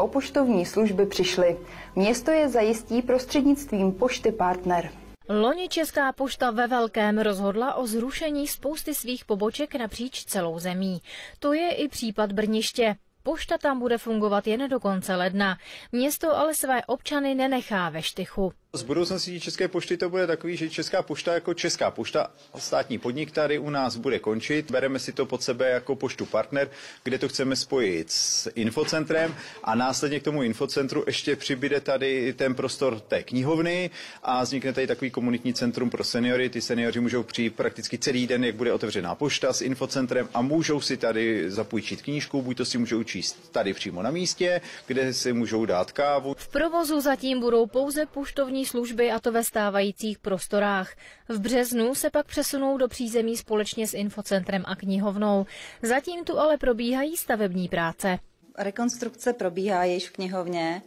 O poštovní služby přišly. Město je zajistí prostřednictvím Pošty Partner. Loni Česká pošta ve Velkém rozhodla o zrušení spousty svých poboček napříč celou zemí. To je i případ Brniště. Pošta tam bude fungovat jen do konce ledna. Město ale své občany nenechá ve štychu. Z budoucnosti České pošty to bude takový, že Česká pošta jako Česká pošta, státní podnik tady u nás bude končit. Bereme si to pod sebe jako poštu partner, kde to chceme spojit s infocentrem a následně k tomu infocentru ještě přibyde tady ten prostor té knihovny a vznikne tady takový komunitní centrum pro seniory. Ty seniori můžou přijít prakticky celý den, jak bude otevřená pošta s infocentrem a můžou si tady zapůjčit knížku, buď to si můžou číst tady přímo na místě, kde si můžou dát kávu. V provozu zatím budou pouze poštovní služby a to ve stávajících prostorách. V březnu se pak přesunou do přízemí společně s infocentrem a knihovnou. Zatím tu ale probíhají stavební práce. Rekonstrukce probíhá již v knihovně.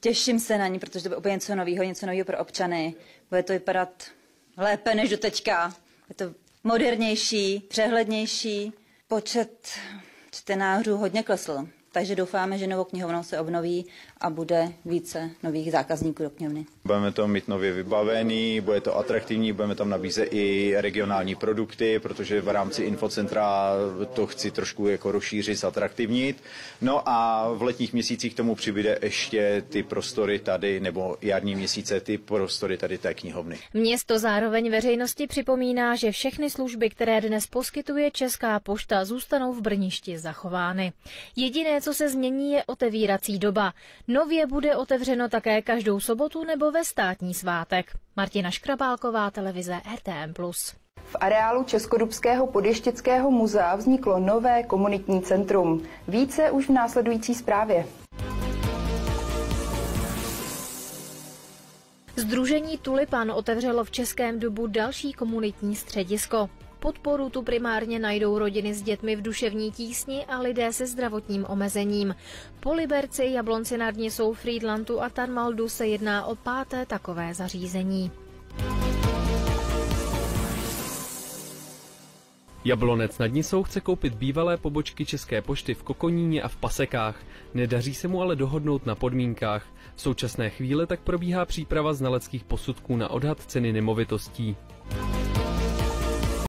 Těším se na ní, protože to bude úplně něco nového, něco nového pro občany. Bude to vypadat lépe než do teďka. Je to modernější, přehlednější. Počet čtenářů hodně klesl. Takže doufáme, že novou knihovnou se obnoví a bude více nových zákazníků do knihovny. Budeme to mít nově vybavený, bude to atraktivní, budeme tam nabízet i regionální produkty, protože v rámci infocentra to chci trošku jako rozšířit, zatraktivnit. No a v letních měsících tomu přibude ještě ty prostory tady, nebo jarní měsíce ty prostory tady té knihovny. Město zároveň veřejnosti připomíná, že všechny služby, které dnes poskytuje Česká pošta, zůstanou v Brništi zachovány. Jediné, co se změní, je otevírací doba. Nově bude otevřeno také každou sobotu nebo ve státní svátek. Martina Škrabálková, televize RTM+. V areálu Českodubského podještěckého muzea vzniklo nové komunitní centrum. Více už v následující zprávě. Združení Tulipan otevřelo v Českém dubu další komunitní středisko. Podporu tu primárně najdou rodiny s dětmi v duševní tísni a lidé se zdravotním omezením. Po Liberci, Jablonci nad Nisou, Friedlandu a Tanmaldu se jedná o páté takové zařízení. Jablonec nad Nisou chce koupit bývalé pobočky České pošty v Kokoníně a v Pasekách. Nedaří se mu ale dohodnout na podmínkách. V současné chvíli tak probíhá příprava znaleckých posudků na odhad ceny nemovitostí.